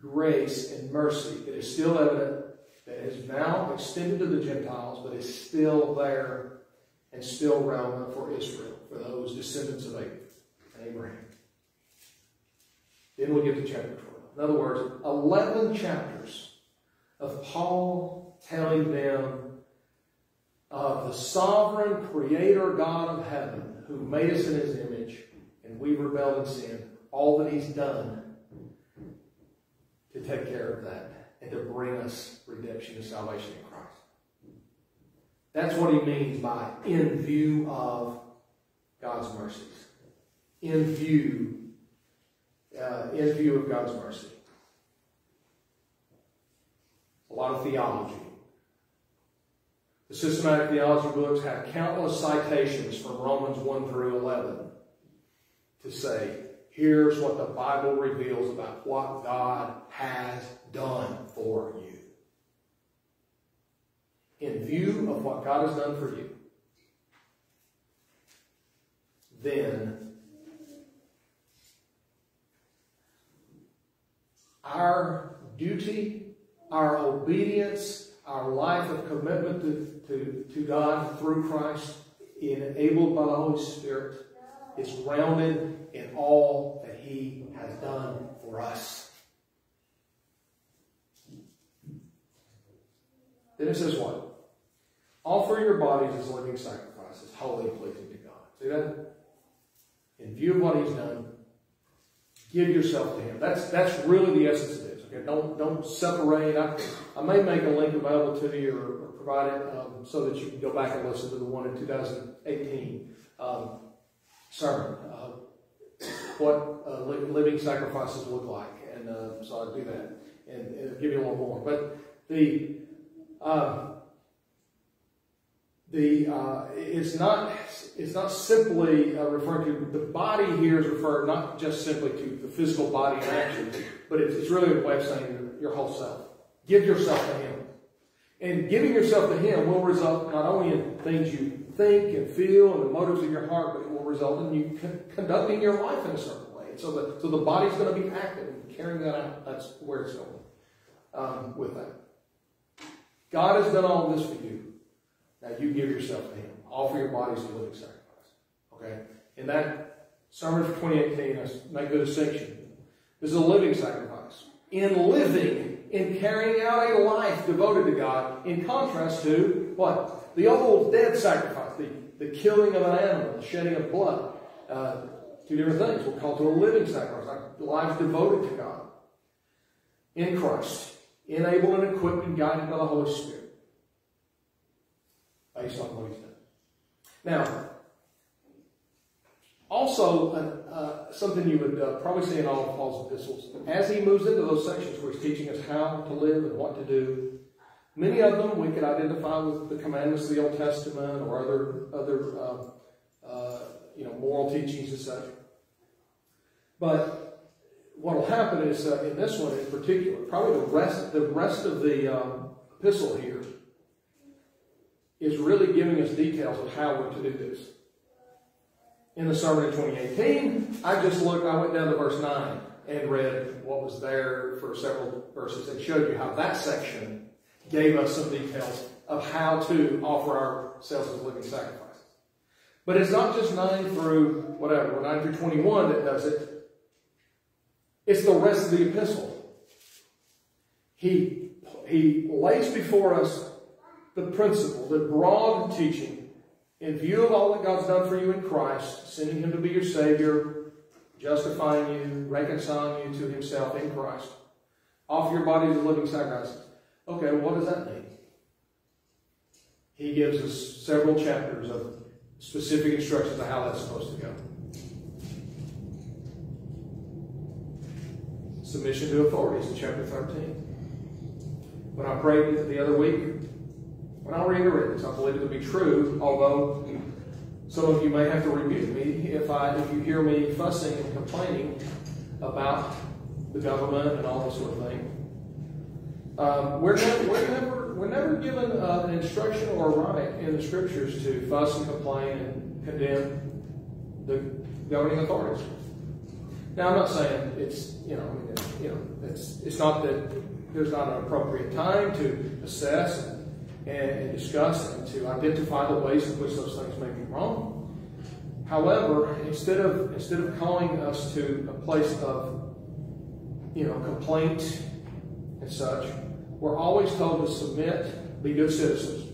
grace and mercy that is still evident, that is now extended to the Gentiles, but is still there and still relevant for Israel, for those descendants of Abraham. Then we get to chapter 12. In other words, 11 chapters of Paul telling them of the sovereign creator God of heaven who made us in his image and we rebelled and sinned, all that he's done to take care of that and to bring us redemption and salvation in Christ. That's what he means by in view of God's mercies. In view, in view of God's mercy. A lot of theology. The systematic theology books have countless citations from Romans 1 through 11 to say, here's what the Bible reveals about what God has done for you. In view of what God has done for you, then our duty, our obedience, our life of commitment to, to, to God through Christ, enabled by the Holy Spirit, is rounded in all that He has done for us. Then it says what? Offer your bodies as living sacrifices, holy and pleasing to God. See that? In view of what He's done, give yourself to Him. That's, that's really the essence of this. Okay? Don't don't separate. I, I may make a link available to you or, or provide it um, so that you can go back and listen to the one in 2018 um, sermon. Uh, what uh, living sacrifices look like, and uh, so I'll do that and, and, give you a little more. But the uh, the uh, it's not it's not simply uh, referring to the body here is referred not just simply to the physical body and actions, but it's, it's really a way of saying your, your whole self. Give yourself to Him, and giving yourself to Him will result not only in things you think and feel and the motives of your heart, but it will result in you con- conducting your life in a certain way. So the so the body's going to be active and carrying that out. That's where it's going um, with that. God has done all this for you. Now you give yourself to Him. Offer your bodies a living sacrifice. Okay? In that sermon for 2018, I make the distinction. This is a living sacrifice. In living, in carrying out a life devoted to God, in contrast to what? The old dead sacrifice, the, the killing of an animal, the shedding of blood. Uh, two different things. We're called to a living sacrifice, like lives devoted to God. In Christ, enabled and equipped and guided by the Holy Spirit based on what he's done. Now, also, uh, uh, something you would uh, probably see in all of Paul's epistles, as he moves into those sections where he's teaching us how to live and what to do, many of them we could identify with the commandments of the Old Testament or other, other um, uh, you know, moral teachings and such. But what will happen is, uh, in this one in particular, probably the rest, the rest of the um, epistle here is really giving us details of how we're to do this. In the sermon in 2018, I just looked, I went down to verse 9 and read what was there for several verses and showed you how that section gave us some details of how to offer ourselves as living sacrifices. But it's not just 9 through whatever, 9 through 21 that does it. It's the rest of the epistle. He, he lays before us the principle, the broad teaching, in view of all that God's done for you in Christ, sending Him to be your Savior, justifying you, reconciling you to Himself in Christ, offer your body as a living sacrifice. Okay, what does that mean? He gives us several chapters of specific instructions of how that's supposed to go. Submission to authorities in chapter 13. When I prayed the other week, and I'll reiterate this. I believe it to be true, although some of you may have to rebuke me if I if you hear me fussing and complaining about the government and all this sort of thing. Um, we're, never, we're, never, we're never given uh, an instruction or a right in the scriptures to fuss and complain and condemn the governing authorities. Now, I'm not saying it's, you know, I mean, you know, it's, it's not that there's not an appropriate time to assess and, and discuss and to identify the ways in which those things may be wrong. However, instead of instead of calling us to a place of you know complaint and such, we're always told to submit, be good citizens.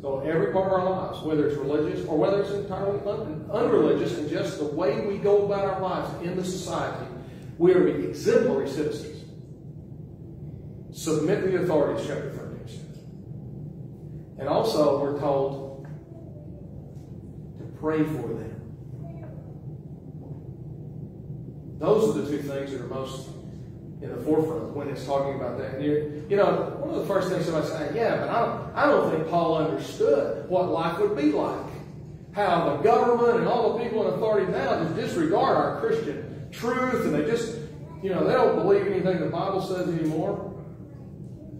So every part of our lives, whether it's religious or whether it's entirely un- unreligious, and just the way we go about our lives in the society, we are exemplary citizens. Submit to the authorities, chapter 13. And also, we're told to pray for them. Those are the two things that are most in the forefront when it's talking about that. You, you know, one of the first things somebody say, yeah, but I don't, I don't think Paul understood what life would be like. How the government and all the people in authority now just disregard our Christian truth and they just, you know, they don't believe anything the Bible says anymore.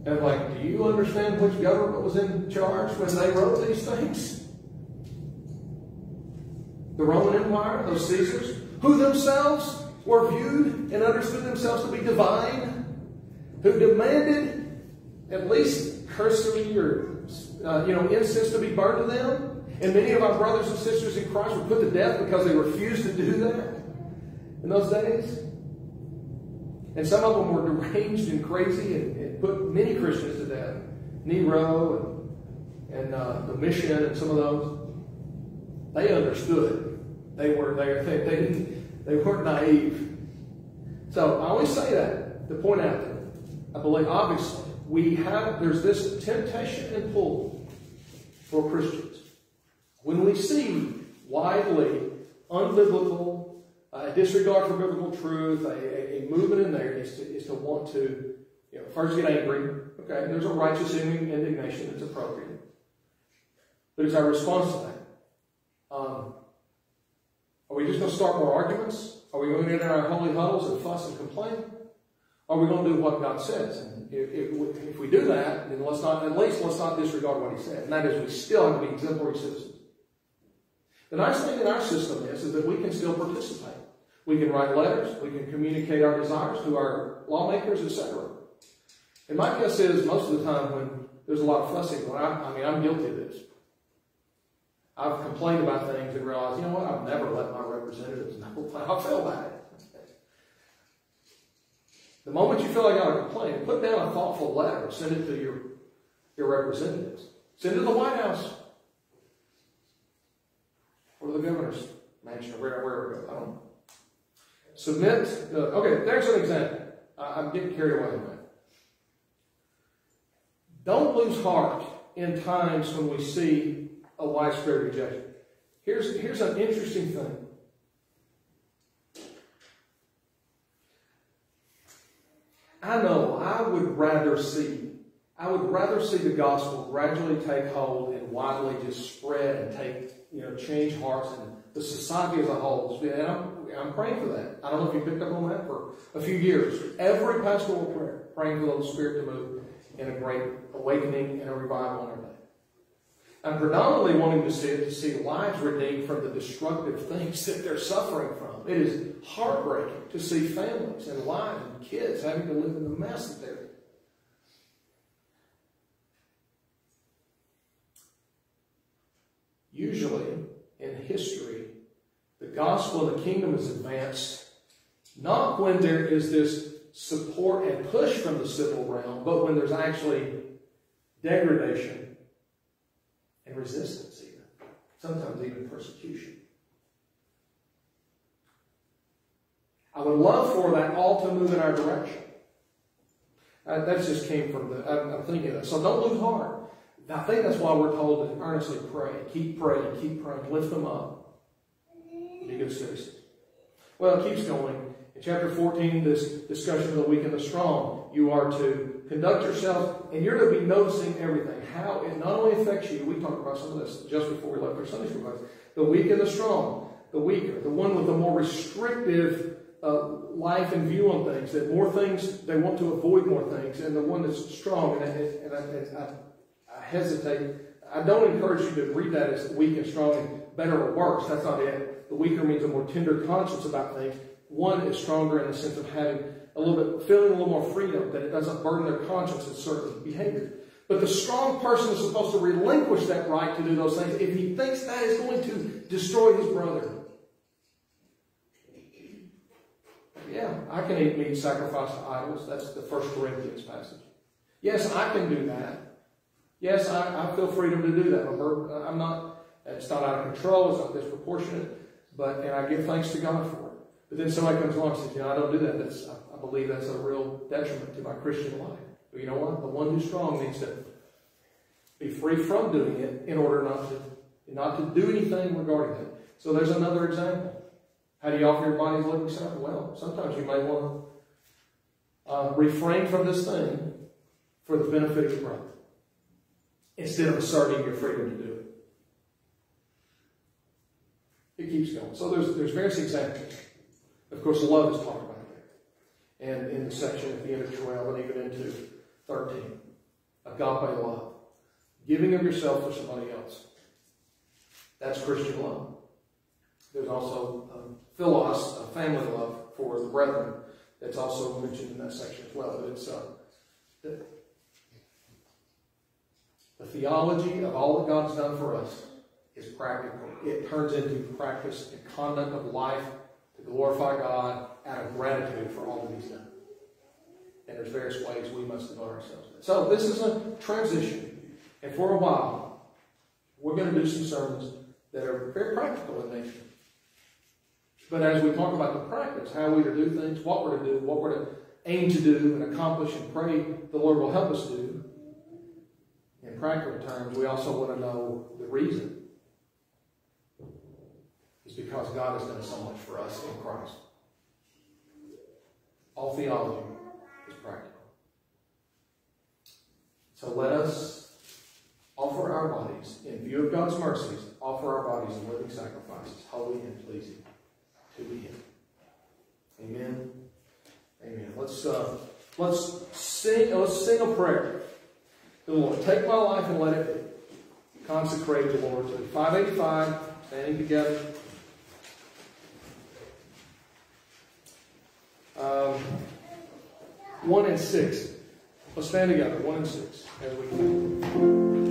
And like, do you understand which government was in charge when they wrote these things? The Roman Empire, those Caesars, who themselves were viewed and understood themselves to be divine, who demanded at least cursory or uh, you know incense to be burned to them. And many of our brothers and sisters in Christ were put to death because they refused to do that in those days. And some of them were deranged and crazy and, and put many Christians to death. Nero and, and uh, and some of those. They understood. They were they, they, they, didn't, they weren't naive. So I always say that. to point out that I believe obviously we have there's this temptation and pull for Christians. When we see widely unbiblical, uh, disregard for biblical truth, a, a, movement in there is to, is to want to you know, first get angry. Okay, there's a righteous indignation that's appropriate. But is our response to that? Um, are we just going to start more arguments? Are we going to get in our holy huddles and fuss and complain? Are we going to do what God says? And if, if, if we do that, then let's not, at least let's not disregard what He said. And that is we still have to be exemplary citizens. The nice thing in our system is, is that we can still participate. We can write letters. We can communicate our desires to our lawmakers, etc. And my guess is most of the time when there's a lot of fussing, when I, I mean, I'm guilty of this. I've complained about things and realized, you know what, I've never let my representatives know how I feel about it. The moment you feel like you ought to complain, put down a thoughtful letter, send it to your, your representatives. Send it to the White House. Or the governor's mansion, or wherever. I don't. Submit, the, okay, there's an example. I, I'm getting carried away with that. Don't lose heart in times when we see a widespread rejection. Here's, here's an interesting thing. I know I would rather see, I would rather see the gospel gradually take hold and widely just spread and take, you know, change hearts and the society as a whole. And I'm, I'm praying for that. I don't know if you picked up on that for a few years. Every pastoral prayer, praying for the Holy Spirit to move in a great awakening and a revival in our day. I'm predominantly wanting to see to see lives redeemed from the destructive things that they're suffering from. It is heartbreaking to see families and wives and kids having to live in the mess that they're in. Usually, in history, the gospel of the kingdom is advanced not when there is this support and push from the civil realm, but when there's actually degradation and resistance, even. Sometimes even persecution. I would love for that all to move in our direction. Uh, that just came from the, I'm, I'm thinking that. So don't lose heart. I think that's why we're told to earnestly pray. Keep praying, keep praying, lift them up. Good citizens. Well, it keeps going. In chapter 14, this discussion of the weak and the strong, you are to conduct yourself, and you're to be noticing everything. How it not only affects you, we talked about some of this just before we left our Sunday school class. The weak and the strong, the weaker, the one with the more restrictive uh, life and view on things, that more things, they want to avoid more things, and the one that's strong, and, and, and I, I, hesitate, I don't encourage you to read that as weak and strong and better or worse. That's not it. The weaker means a more tender conscience about things. One is stronger in the sense of having a little bit, feeling a little more freedom, that it doesn't burden their conscience in certain behavior. But the strong person is supposed to relinquish that right to do those things if he thinks that is going to destroy his brother. Yeah, I can eat meat sacrificed to idols. That's the First Corinthians passage. Yes, I can do that. Yes, I, I feel freedom to do that. Uh, I'm not, uh, it's not out of control, it's not disproportionate, but, and I give thanks to God for it. But then somebody comes along and says, you know, I don't do that. That's, I, I believe that's a real detriment to my Christian life. But you know what? The one who's strong needs to be free from doing it in order not to, not to do anything regarding it. So there's another example. How do you offer your body's living sacrifice? Well, sometimes you may want to uh, refrain from this thing for the benefit of your brother instead of asserting your freedom to do it. Keeps going. So there's, there's various examples. Of course, love is talked about there. And in the section at the end of 12 and even into 13. Agape love. Giving of yourself for somebody else. That's Christian love. There's also um, philos, a family love for the brethren. That's also mentioned in that section as well. But it's uh, the, the theology of all that God's done for us is practical. It turns into practice and conduct of life to glorify God out of gratitude for all that He's done. And there's various ways we must devote ourselves to. So this is a transition. And for a while, we're going to do some sermons that are very practical in nature. But as we talk about the practice, how we're to do things, what we're to do, what we're to aim to do and accomplish and pray the Lord will help us do, in practical terms, we also want to know the reason. It's because God has done so much for us in Christ. All theology is practical. So let us offer our bodies, in view of God's mercies, offer our bodies as living sacrifices, holy and pleasing to Him. Amen. Amen. Let's uh, let's sing. Let's sing a prayer the Lord. Take my life and let it be. Consecrate the Lord to me. 585, standing together. Um, one and six. Let's stand together. One and six as we. Verse